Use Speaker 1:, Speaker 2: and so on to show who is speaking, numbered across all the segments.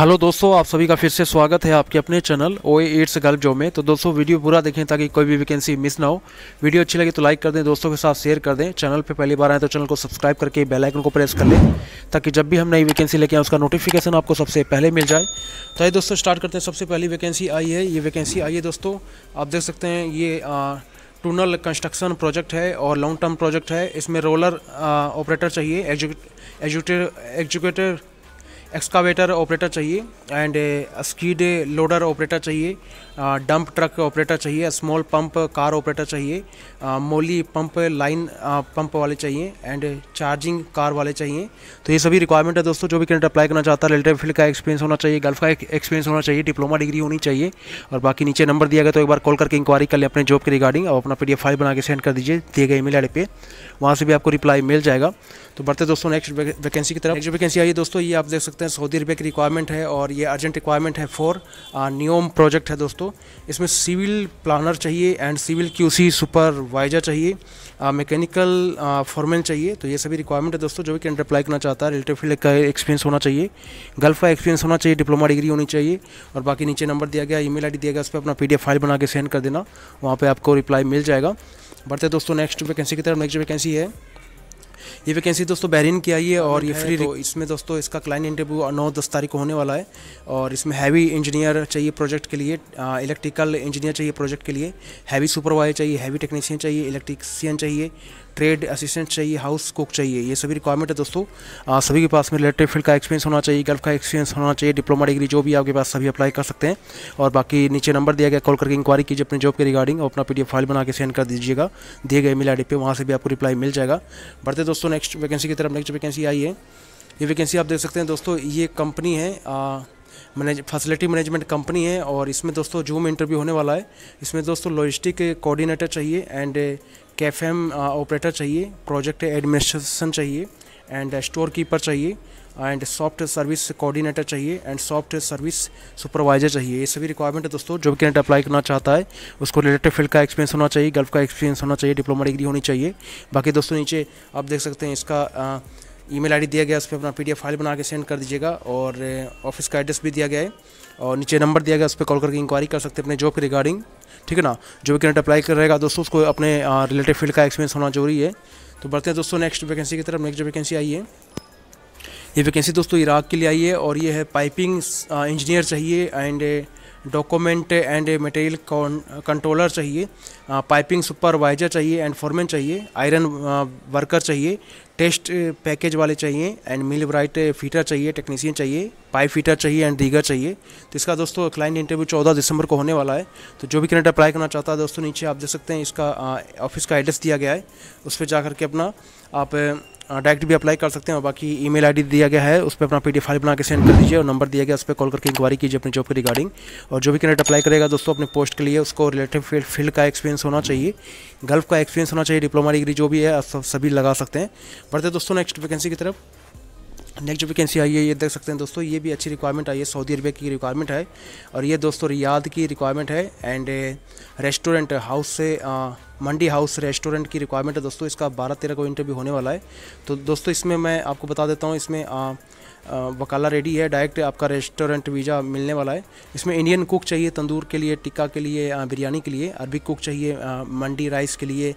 Speaker 1: Hello दोस्तों, आप सभी का फिर से स्वागत है आपके अपने चैनल ओ एट्स गल्फ जॉब में। तो दोस्तों, वीडियो पूरा देखें ताकि कोई भी वैकेंसी मिस ना हो। वीडियो अच्छी लगे तो लाइक कर दें, दोस्तों के साथ शेयर कर दें। चैनल पे पहली बार आए तो चैनल को सब्सक्राइब करके बेल आइकन को प्रेस कर लें, ताकि जब भी हम नई वैकेंसी लेके आए, उसका नोटिफिकेशन आपको सबसे पहले मिल जाए। तो ये दोस्तों स्टार्ट करते हैं। सबसे पहली वैकेंसी आई है, ये वैकेंसी आई है दोस्तों। आप देख सकते हैं, ये टूनल कंस्ट्रक्शन प्रोजेक्ट है और लॉन्ग टर्म प्रोजेक्ट है। इसमें रोलर ऑपरेटर चाहिए एजुकेटर एक्सकावेटर ऑपरेटर चाहिए एंड स्कीड लोडर ऑपरेटर चाहिए डंप ट्रक ऑपरेटर चाहिए, स्मॉल पंप कार ऑपरेटर चाहिए मोली पंप लाइन पंप वाले चाहिए एंड चार्जिंग कार वाले चाहिए। तो ये सभी रिक्वायरमेंट है दोस्तों, जो भी कैंडिडेट अप्लाई करना चाहता है रिलेटिव फ़ील्ड का एक्सपीरियंस होना चाहिए गल्फ का एक्सपीरियंस होना चाहिए डिप्लोमा डिग्री होनी चाहिए और बाकी नीचे नंबर दिया गया तो एक बार कॉल करके इंक्वायरी कर ले अपने जॉब के रिगार्डिंग और अपना पी फ़ाइल बना के सेंड कर दीजिए, दिए गए ईमेल आई पे, वहाँ से भी आपको रिप्लाई मिल जाएगा। तो बढ़ते दोस्तों नेक्स्ट वैकेंसी की तरफ़। नेक्स्ट वैकेंसी आई है दोस्तों, ये आप देख सकते हैं, सऊदी अरबिया की रिक्वायरमेंट है और ये अर्जेंट रिक्वायरमेंट है फॉर नियोम प्रोजेक्ट है दोस्तों। इसमें सिविल प्लानर चाहिए एंड सिविल क्यूसी सुपरवाइजर चाहिए मैकेनिकल फॉरमैन चाहिए। तो ये सभी रिक्वायरमेंट है दोस्तों, जो भी कैंडिडेट अप्लाई करना चाहता है रिलेटिव फ़ील्ड का एक्सपीरियंस होना चाहिए। गल्फ का एक्सपीरियंस होना चाहिए डिप्लोमा डिग्री होनी चाहिए और बाकी नीचे नंबर दिया गया ईमेल आईडी दिया गया, उस पर अपना पीडीएफ फ़ाइल बना के सेंड कर देना। वहाँ पर आपको रिप्लाई मिल जाएगा। बढ़ते दोस्तों नेक्स्ट वैकेंसी की तरफ़ नेक्स्ट वैकेंसी है। ये वैकेंसी दोस्तों बहरीन की आई है और ये फ्री तो इसमें दोस्तों इसका क्लाइंट इंटरव्यू नौ दस तारीख को होने वाला है और इसमें हैवी इंजीनियर चाहिए प्रोजेक्ट के लिए इलेक्ट्रिकल इंजीनियर चाहिए प्रोजेक्ट के लिए हैवी सुपरवाइजर चाहिए हैवी टेक्नीशियन चाहिए इलेक्ट्रिशियन चाहिए ट्रेड असिस्टेंट चाहिए हाउस कुक चाहिए ये सभी रिक्वायरमेंट है दोस्तों। आ, सभी के पास में रिलेटेड फ़ील्ड का एक्सपीरियंस होना चाहिए गल्फ का एक्सपीरियंस होना चाहिए डिप्लोमा डिग्री जो भी आपके पास सभी अप्लाई कर सकते हैं। और बाकी नीचे नंबर दिया गया कॉल करके इंक्वायरी कीजिए अपने जॉब के रिगार्डिंग और अपना पीडीएफ फ़ाइल बना के सेंड कर दीजिएगा। दिए गए मेल आई पे वहाँ से भी आपको रिप्लाई मिल जाएगा। बढ़ते दोस्तों नेक्स्ट वैकेंसी की तरफ़ नेक्स्ट वैकेंसी आई है। ये वैकेंसी आप देख सकते हैं दोस्तों ये कंपनी है मैनेज फैसिलिटी मैनेजमेंट कंपनी है और इसमें दोस्तों जूम इंटरव्यू होने वाला है, इसमें दोस्तों लॉजिस्टिक कोऑर्डिनेटर चाहिए एंड कैफेम ऑपरेटर चाहिए प्रोजेक्ट एडमिनिस्ट्रेशन चाहिए एंड स्टोर कीपर चाहिए एंड सॉफ्ट सर्विस कोऑर्डिनेटर चाहिए एंड सॉफ्ट सर्विस सुपरवाइजर चाहिए। ये सभी रिक्वायरमेंट है दोस्तों, जो भी कैंडिडेट अप्लाई करना चाहता है, उसको रिलेटेड फ़ील्ड का एक्सपीरियंस होना चाहिए गल्फ का एक्सपीरियंस होना चाहिए डिप्लोमा डिग्री होनी चाहिए। बाकी दोस्तों नीचे आप देख सकते हैं इसका ईमेल आईडी दिया गया, उस पर अपना पीडीएफ फ़ाइल बना के सेंड कर दीजिएगा और ऑफ़िस का एड्रेस भी दिया गया है और नीचे नंबर दिया गया, उस पर कॉल करके इंक्वायरी कर सकते हैं अपने जॉब के रिगार्डिंग ठीक है ना? जो भी कैंडिडेट अप्लाई कर रहेगा, दोस्तों, उसको अपने रिलेटेड फ़ील्ड का एक्सपीरियंस होना ज़रूरी है। तो बढ़ते हैं दोस्तों नेक्स्ट वैकेंसी की तरफ़ नेक्स्ट वैकेंसी आई है। ये वैकेंसी दोस्तों इराक के लिए आई है और ये है पाइपिंग इंजीनियर चाहिए and document and material controller चाहिए। पाइपिंग सुपरवाइजर चाहिए एंड फॉरमैन चाहिए। आयरन वर्कर चाहिए। टेस्ट पैकेज वाले चाहिए एंड मिल ब्राइट फीटर चाहिए टेक्नीसियन चाहिए पाइप फीटर चाहिए एंड दीगर चाहिए। तो इसका दोस्तों क्लाइंट इंटरव्यू चौदह दिसंबर को होने वाला है। तो जो भी कैंडिडेट अप्लाई करना चाहता है दोस्तों, नीचे आप देख सकते हैं, इसका ऑफ़िस का एड्रेस दिया गया है। उस पर जा करके अपना आप डायरेक्ट भी अप्लाई कर सकते हैं, और बाकी ईमेल आईडी दिया गया है। उस पर अपना पीडीएफ फ़ाइल बना के सेंड कर दीजिए, और नंबर दिया गया उस पर कॉल करके इंक्वायरी कीजिए अपनी जॉब के रिगार्डिंग और जो भी कैंडिडेट अप्लाई करेगा दोस्तों, अपने पोस्ट के लिए उसको रिलेटिव फ़ील्ड का एक्सपीरियंस होना चाहिए। गल्फ का एक्सपीरियंस होना चाहिए डिप्लोमा डिग्री जो भी है सभी लगा सकते हैं। बढ़ते दोस्तों नेक्स्ट वैकेंसी की तरफ़। नेक्स्ट वैकेंसी आई है ये देख सकते हैं दोस्तों ये भी अच्छी रिक्वायरमेंट आई है सऊदी अरबिया की रिक्वायरमेंट है। और ये दोस्तों रियाद की रिक्वायरमेंट है। एंड रेस्टोरेंट हाउस से मंडी हाउस रेस्टोरेंट की रिक्वायरमेंट है दोस्तों इसका बारह तेरह को इंटरव्यू होने वाला है। तो दोस्तों इसमें मैं आपको बता देता हूँ इसमें आ, वकाला रेडी है, डायरेक्ट आपका रेस्टोरेंट वीज़ा मिलने वाला है। इसमें इंडियन कुक चाहिए तंदूर के लिए, टिक्का के लिए बिरयानी के लिए अरबिक कुक चाहिए मंडी राइस के लिए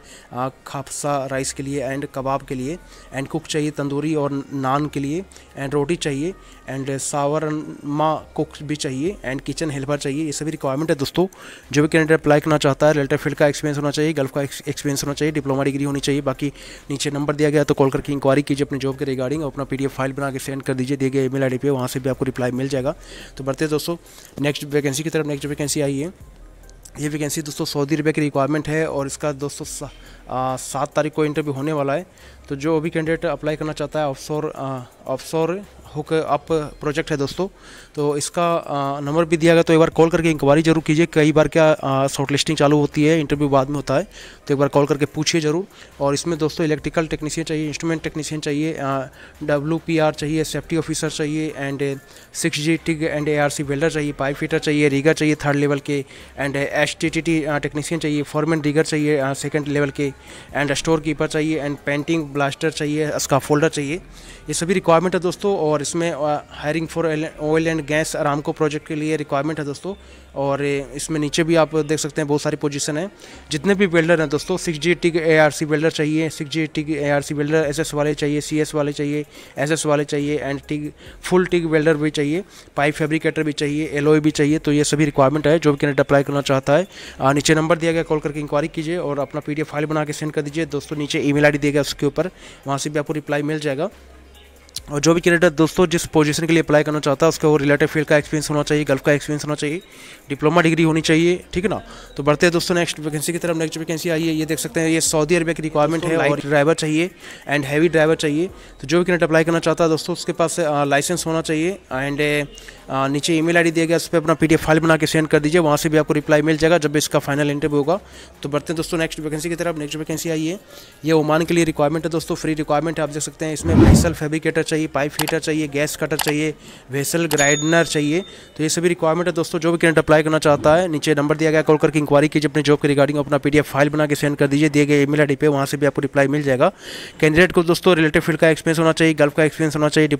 Speaker 1: खापसा राइस के लिए एंड कबाब के लिए, एंड कुक चाहिए तंदूरी और नान के लिए, एंड रोटी चाहिए, एंड सावरमा कुक भी चाहिए, एंड किचन हेल्पर चाहिए। ये सभी रिक्वायरमेंट है दोस्तों। जो भी कैंडिडेट अप्लाई करना चाहता है रिलेटेड फ़ील्ड का एक्सपीरियंस होना चाहिए गल्फ का एक्सपीरियंस होना चाहिए डिप्लोमा डिग्री होनी चाहिए, बाकी नीचे नंबर दिया गया तो कॉल करके इंक्वायरी कीजिए अपने जॉब के रिगार्डिंग अपना पीडीएफ फ़ाइल बना के सेंड कर दीजिए। दिए गए ईमेल आईडी पे, वहाँ से भी आपको रिप्लाई मिल जाएगा। तो बढ़ते दोस्तों नेक्स्ट वैकेंसी की तरफ़ नेक्स्ट वैकेंसी आई है ये वैकेंसी दोस्तों, सऊदी अरबिया की रिक्वायरमेंट है और इसका दोस्तों सात तारीख को इंटरव्यू होने वाला है। तो जो अभी कैंडिडेट अप्लाई करना चाहता है offshore offshore hook up project है दोस्तों तो इसका नंबर भी दिया गया तो एक बार कॉल करके इंक्वायरी ज़रूर कीजिए। कई बार क्या शॉर्ट लिस्टिंग चालू होती है इंटरव्यू बाद में होता है तो एक बार कॉल करके पूछिए ज़रूर। और इसमें दोस्तों इलेक्ट्रिकल टेक्नीशियन चाहिए इंस्ट्रूमेंट टेक्नीशियन चाहिए डब्ल्यू पी आर चाहिए सेफ्टी ऑफिसर चाहिए and six G TIG and A R C welder चाहिए पाइप फिटर चाहिए रीगर चाहिए थर्ड लेवल के and H T T T technician चाहिए फॉरमैन रीगर चाहिए सेकेंड लेवल के एंड स्टोर कीपर चाहिए एंड पेंटिंग ब्लास्टर चाहिए इसका फोल्डर चाहिए, ये सभी रिक्वायरमेंट है दोस्तों और इसमें hiring for oil and gas Aramco project के लिए रिक्वायरमेंट है दोस्तों और इसमें नीचे भी आप देख सकते हैं बहुत सारी पोजीशन है। जितने भी बिल्डर हैं दोस्तों six G T A R C builder चाहिए six G T A R C builder S S वाले चाहिए सी एस वाले चाहिए एस एस वाले चाहिए and TIG full TIG builder भी चाहिए पाइप फैब्रिकेटर भी चाहिए एल भी चाहिए तो ये सभी रिक्वायरमेंट है, जो भी कैंडिडेट अप्लाई करना चाहता है। नीचे नंबर दिया गया कॉल करके इंक्वायरी कीजिए और अपना पीडीएफ फ़ाइल बना के सेंड कर दीजिए। दोस्तों, नीचे ई मेल दिया गया उसके ऊपर। वहाँ से भी आपको रिप्लाई मिल जाएगा। और जो भी कैंडिडेट दोस्तों जिस पोजीशन के लिए अप्लाई करना चाहता है उसका वो रिलेटेड फ़ील्ड का एक्सपीरियंस होना चाहिए गल्फ का एक्सपीरियंस होना चाहिए डिप्लोमा डिग्री होनी चाहिए ठीक है ना? तो बढ़ते हैं दोस्तों नेक्स्ट वैकेंसी की तरफ़ नेक्स्ट वैकेंसी आई है ये देख सकते हैं ये सऊदी अरबिया की रिक्वायरमेंट है और ड्राइवर चाहिए एंड हैवी ड्राइवर चाहिए। तो जो भी कैंडिडेट अप्लाई करना चाहता है दोस्तों उसके पास लाइसेंस होना चाहिए एंड नीचे ईमेल आईडी दिया गया, उस पर अपना पीडीएफ फ़ाइल बना के सेंड कर दीजिए, वहाँ से भी आपको रिप्लाई मिल जाएगा जब इसका फाइनल इंटरव्यू होगा। तो बढ़ते हैं दोस्तों नेक्स्ट वैकेंसी की तरफ़ नेक्स्ट वैकेंसी आई है। ये ओमान के लिए रिक्वायरमेंट है दोस्तों फ्री रिक्वायरमेंट है, आप देख सकते हैं, इसमें वेसल फेब्रिकेटर चाहिए पाइप हीटर चाहिए गैस कटर चाहिए वेसल ग्राइडनर चाहिए। तो ये सभी रिक्वायरमेंट है दोस्तों, जो भी कैंडिडेट अप्लाई करना चाहता है, नीचे नंबर दिया गया कॉल करके इंक्वायरी कीजिए अपने जॉब के रिगार्डिंग अपना पीडीएफ फ़ाइल बना के सेंड कर दीजिए, दिए गए ईमेल आईडी पे, वहाँ से भी आपको रिप्लाई मिल जाएगा। कैंडिडेट को दोस्तों रिलेटिव फ़ील्ड का एक्सपीरियंस होना चाहिए गल्फ का एक्सपीरियंस होना चाहिए